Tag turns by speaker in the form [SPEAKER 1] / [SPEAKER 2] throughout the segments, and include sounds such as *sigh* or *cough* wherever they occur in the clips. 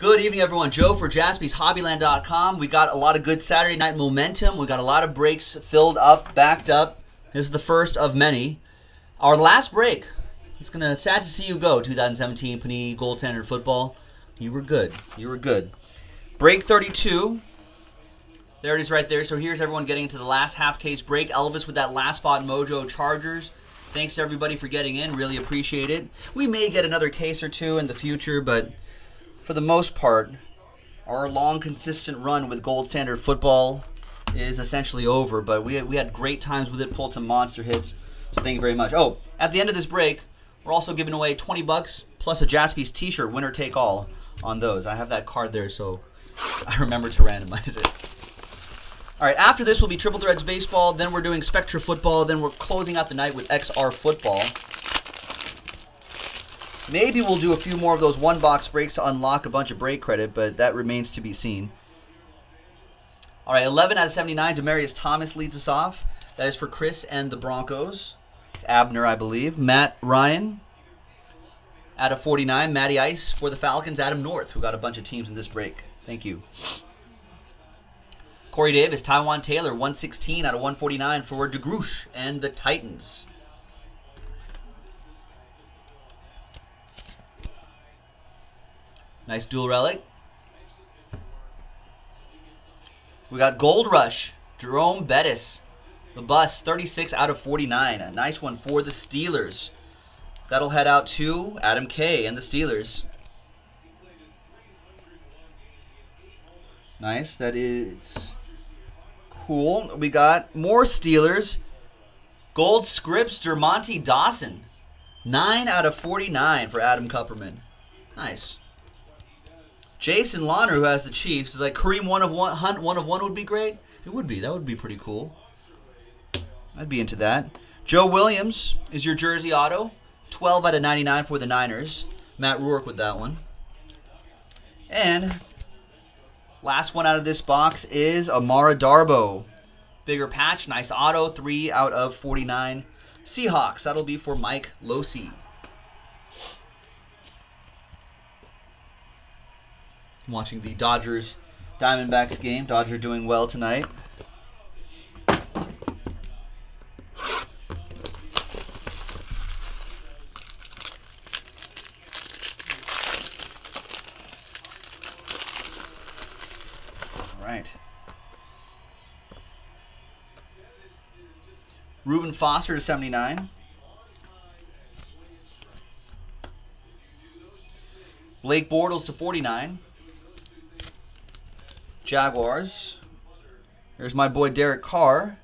[SPEAKER 1] Good evening, everyone. Joe for jaspyshobbyland.com. We got a lot of good Saturday night momentum. We got a lot of breaks filled up, backed up. This is the first of many. Our last break. It's gonna sad to see you go. 2017 Panini Gold Standard Football. You were good. You were good. Break 32. There it is right there. So here's everyone getting into the last half case break. Elvis with that last spot Mojo Chargers. Thanks everybody for getting in. Really appreciate it. We may get another case or two in the future, but for the most part, our long, consistent run with Gold Standard football is essentially over. But we, we had great times with it, pulled some monster hits. So thank you very much. Oh, at the end of this break, we're also giving away 20 bucks plus a Jaspy's t-shirt, winner take all on those. I have that card there, so I remember to randomize it. All right, after this will be Triple Threads Baseball. Then we're doing Spectra Football. Then we're closing out the night with XR Football. Maybe we'll do a few more of those one box breaks to unlock a bunch of break credit, but that remains to be seen. All right, 11 out of 79. Demaryius Thomas leads us off. That is for Chris and the Broncos. It's Abner, I believe. Matt Ryan out of 49. Matty Ice for the Falcons. Adam North, who got a bunch of teams in this break. Thank you. Corey Davis, Taywan Taylor, 116 out of 149 for DeGroosh and the Titans. Nice dual relic. We got Gold Rush, Jerome Bettis, the bus, 36 out of 49. A nice one for the Steelers. That'll head out to Adam K and the Steelers. Nice. That is cool. We got more Steelers. Gold Scripts, Dermontti Dawson. 9 out of 49 for Adam Kupperman. Nice. Jason Lawner, who has the Chiefs, is like Kareem one of one Hunt one of one would be great. It would be. That would be pretty cool. I'd be into that. Joe Williams is your jersey auto. 12 out of 99 for the Niners. Matt Rourke with that one. And last one out of this box is Amara Darboh. Bigger patch, nice auto, 3 out of 49. Seahawks, that'll be for Mike Losi. watching the Dodgers Diamondbacks game. Dodger doing well tonight. Reuben Foster to 79. Blake Bortles to 49. Jaguars. There's my boy Derek Carr.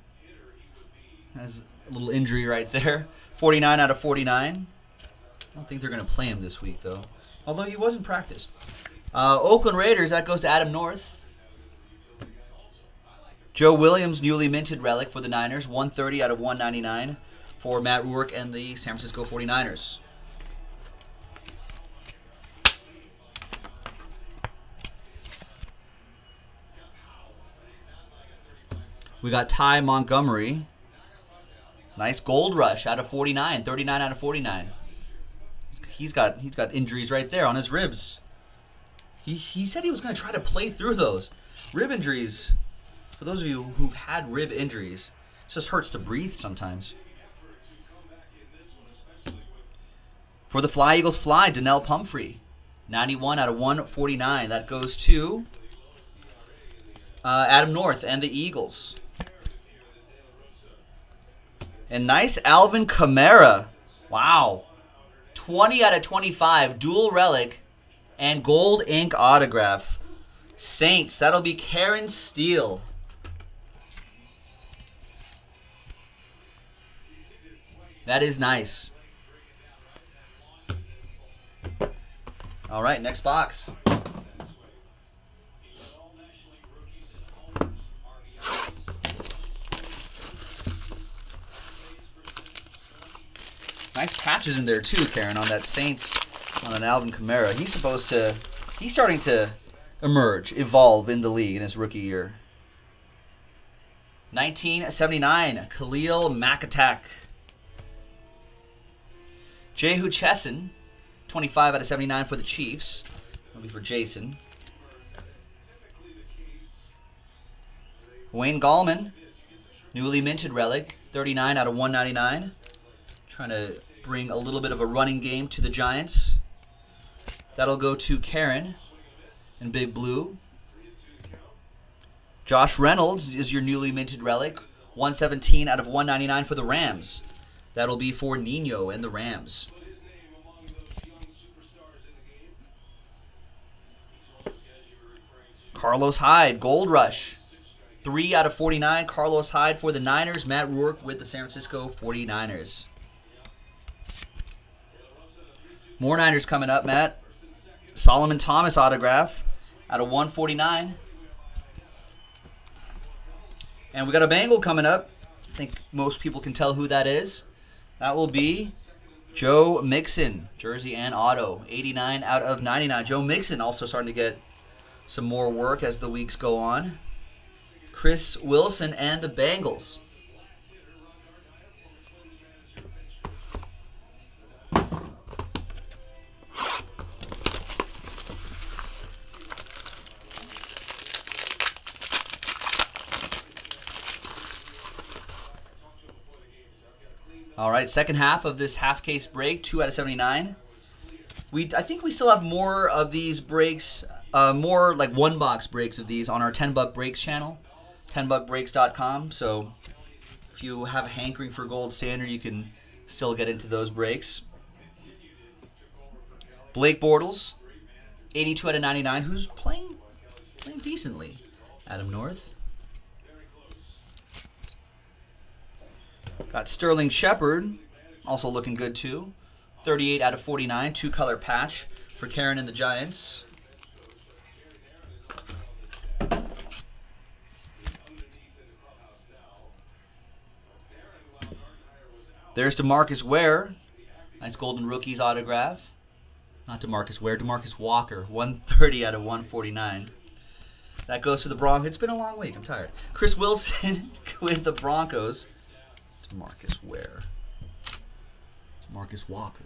[SPEAKER 1] Has a little injury right there. 49 out of 49. I don't think they're going to play him this week, though. Although he was in practice. Uh, Oakland Raiders, that goes to Adam North. Joe Williams, newly minted relic for the Niners. 130 out of 199 for Matt Rourke and the San Francisco 49ers. We got Ty Montgomery. Nice gold rush out of 49, 39 out of 49. He's got he's got injuries right there on his ribs. He he said he was going to try to play through those rib injuries. For those of you who've had rib injuries, it just hurts to breathe sometimes. For the Fly Eagles fly, Donnel Pumphrey. 91 out of 149. That goes to uh, Adam North and the Eagles. And nice Alvin Kamara. Wow. 20 out of 25. Dual relic and gold ink autograph. Saints. That'll be Karen Steele. That is nice. All right, next box. Nice patches in there too, Karen, on that Saints, on an Alvin Kamara. He's supposed to, he's starting to emerge, evolve in the league in his rookie year. 1979, Khalil Mack Attack. Jehu Chesson, 25 out of 79 for the Chiefs. That'll be for Jason. Wayne Gallman, newly minted relic, 39 out of 199. Trying to bring a little bit of a running game to the Giants. That'll go to Karen in Big Blue. Josh Reynolds is your newly minted relic, 117 out of 199 for the Rams. That'll be for Nino and the Rams. Carlos Hyde, Gold Rush. 3 out of 49. Carlos Hyde for the Niners. Matt Rourke with the San Francisco 49ers. More Niners coming up, Matt. Solomon Thomas autograph out of 149. And we got a Bengal coming up. I think most people can tell who that is. That will be Joe Mixon, jersey and auto, 89 out of 99. Joe Mixon also starting to get some more work as the weeks go on. Chris Wilson and the Bengals. All right, second half of this half case break, two out of 79. We, I think we still have more of these breaks, uh, more like one box breaks of these on our 10 buck breaks channel, 10buckbreaks.com. So if you have a hankering for gold standard, you can still get into those breaks. Blake Bortles, 82 out of 99, who's playing playing decently. Adam North. Got Sterling Shepard, also looking good too. 38 out of 49, two color patch for Karen and the Giants. There's Demarcus Ware. Nice Golden Rookies autograph. Not Demarcus Ware, Demarcus Walker. 130 out of 149. That goes to the Broncos. It's been a long week. I'm tired. Chris Wilson *laughs* with the Broncos. Demarcus Ware. It's Marcus Walker.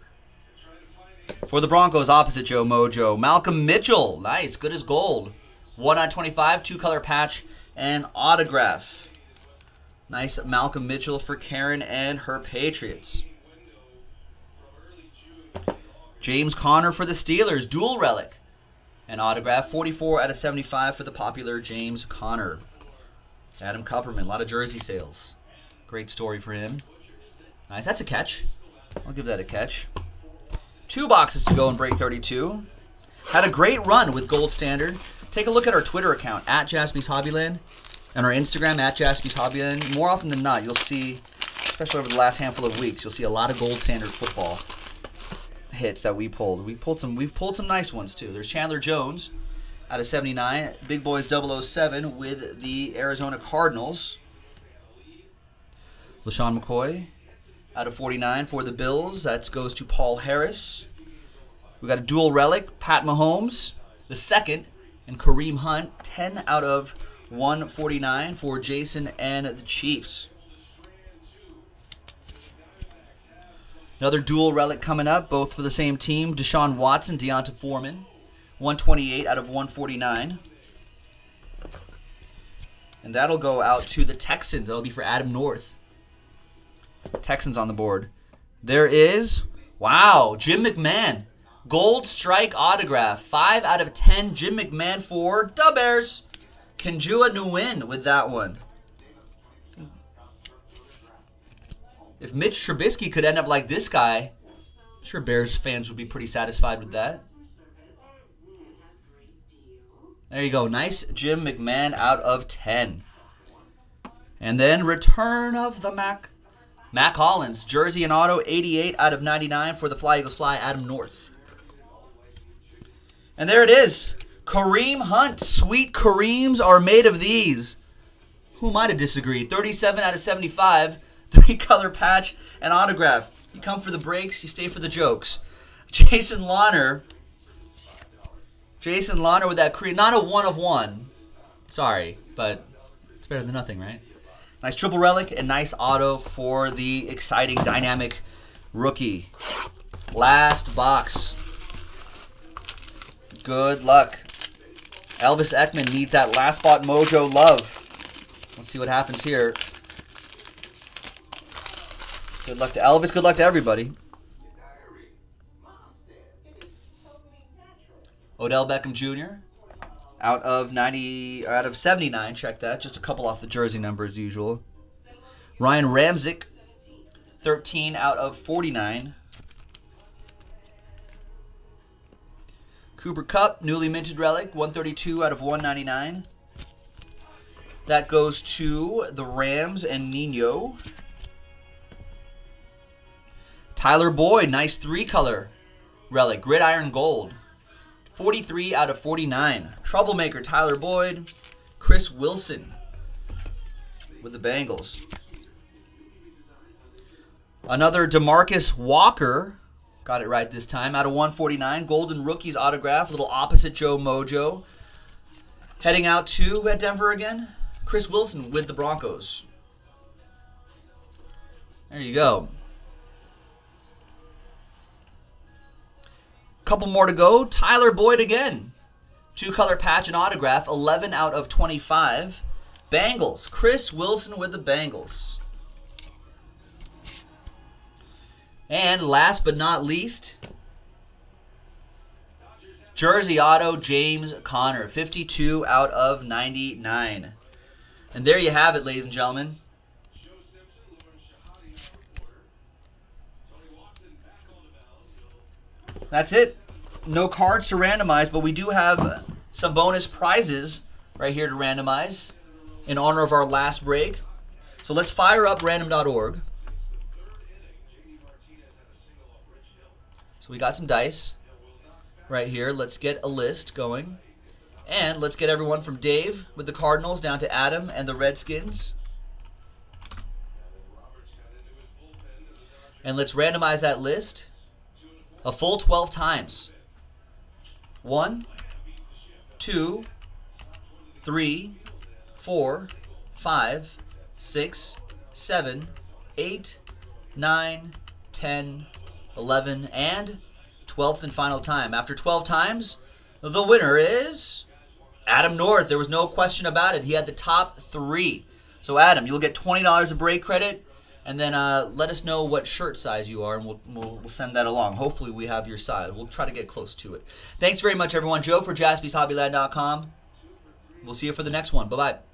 [SPEAKER 1] For the Broncos, opposite Joe Mojo, Malcolm Mitchell. Nice, good as gold. 1 on 25, two color patch, and autograph. Nice Malcolm Mitchell for Karen and her Patriots. James Conner for the Steelers, dual relic. An autograph, 44 out of 75 for the popular James Conner. Adam Kupperman, a lot of jersey sales. Great story for him. Nice, that's a catch. I'll give that a catch. Two boxes to go in break 32. Had a great run with Gold Standard. Take a look at our Twitter account, at Jaspy's Hobbyland, and our Instagram, at Jaspy's Hobbyland. More often than not, you'll see, especially over the last handful of weeks, you'll see a lot of Gold Standard football hits that we pulled. We pulled some. We've pulled some nice ones too. There's Chandler Jones out of 79, Big Boys 007 with the Arizona Cardinals. LeSean McCoy out of 49 for the Bills. That goes to Paul Harris. We got a dual relic, Pat Mahomes, the second, and Kareem Hunt, 10 out of 149 for Jason and the Chiefs. Another dual relic coming up, both for the same team. Deshaun Watson, D'Onta Foreman, 128 out of 149. And that'll go out to the Texans. That'll be for Adam North. Texans on the board. There is, wow, Jim McMahon. Gold strike autograph. 5 out of 10. Jim McMahon for the Bears. Kenjua Nguyen with that one. If Mitch Trubisky could end up like this guy, I'm sure Bears fans would be pretty satisfied with that. There you go. Nice Jim McMahon out of 10. And then return of the Mac. Mack Hollins, jersey and auto, 88 out of 99 for the Fly Eagles Fly, Adam North. And there it is. Kareem Hunt. Sweet Kareems are made of these. Who might have disagreed? 37 out of 75. *laughs* Three color patch and autograph. You come for the breaks, you stay for the jokes. Jason Lawner. Jason Lawner with that Kareem. Not a one of one. Sorry, but it's better than nothing, right? Nice triple relic and nice auto for the exciting dynamic rookie. Last box. Good luck. Elvis Ekman needs that last spot mojo love. Let's see what happens here. Good luck to Elvis. Good luck to everybody. Odell Beckham Jr. Out of 90, out of 79. Check that. Just a couple off the jersey number as usual. Ryan Ramczyk. 13 out of 49. Cooper Kupp newly minted relic, 132 out of 199. That goes to the Rams and Nino. Tyler Boyd, nice three color relic, gridiron gold. 43 out of 49. Troublemaker Tyler Boyd. Chris Wilson with the Bengals. Another Demarcus Walker. Got it right this time. Out of 149. Golden Rookies autograph. Little opposite Joe Mojo. Heading out to at Denver again. Chris Wilson with the Broncos. There you go. Couple more to go. Tyler Boyd again. Two color patch and autograph. 11 out of 25. Bengals. Chris Wilson with the Bengals. And last but not least, Jersey Auto James Conner. 52 out of 99. And there you have it, ladies and gentlemen. That's it. No cards to randomize, but we do have some bonus prizes right here to randomize in honor of our last break. So let's fire up random.org. So we got some dice right here. Let's get a list going. And let's get everyone from Dave with the Cardinals down to Adam and the Redskins. And let's randomize that list a full 12 times. One, two, three, four, five, six, seven, eight, nine, ten, eleven, and 12th and final time. After 12 times, the winner is Adam North. There was no question about it. He had the top three. So, Adam, you'll get $20 of break credit and then uh, let us know what shirt size you are, and we'll, we'll, we'll, send that along. Hopefully, we have your size. We'll try to get close to it. Thanks very much, everyone. Joe for jaspyshobbyland.com. We'll see you for the next one. Bye bye.